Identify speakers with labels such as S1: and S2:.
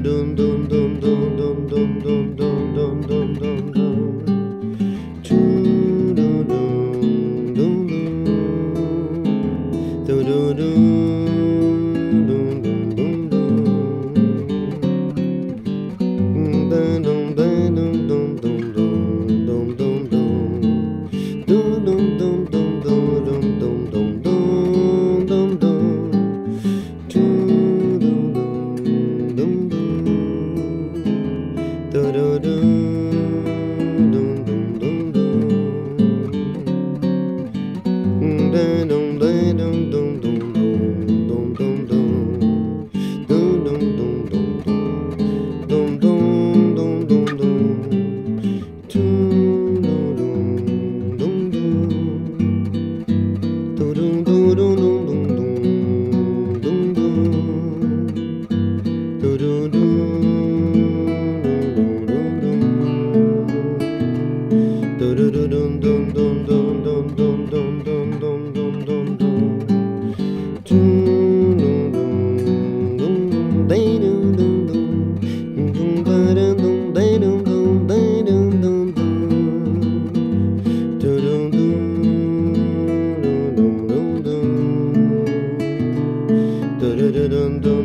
S1: dum dum dum dun dun